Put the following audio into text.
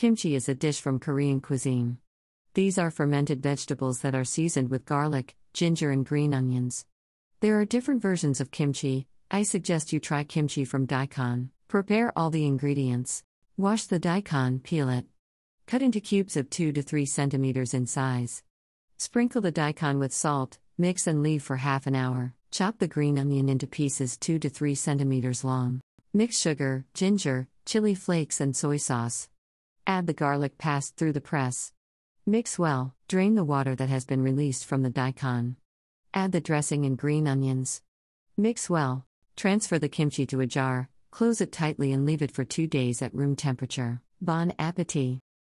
Kimchi is a dish from Korean cuisine. These are fermented vegetables that are seasoned with garlic, ginger, and green onions. There are different versions of kimchi. I suggest you try kimchi from daikon. Prepare all the ingredients. Wash the daikon, peel it. Cut into cubes of 2 to 3 centimeters in size. Sprinkle the daikon with salt, mix and leave for half an hour. Chop the green onion into pieces 2 to 3 centimeters long. Mix sugar, ginger, chili flakes, and soy sauce. Add the garlic passed through the press. Mix well, drain the water that has been released from the daikon. Add the dressing and green onions. Mix well. Transfer the kimchi to a jar, close it tightly, and leave it for two days at room temperature. Bon appetit!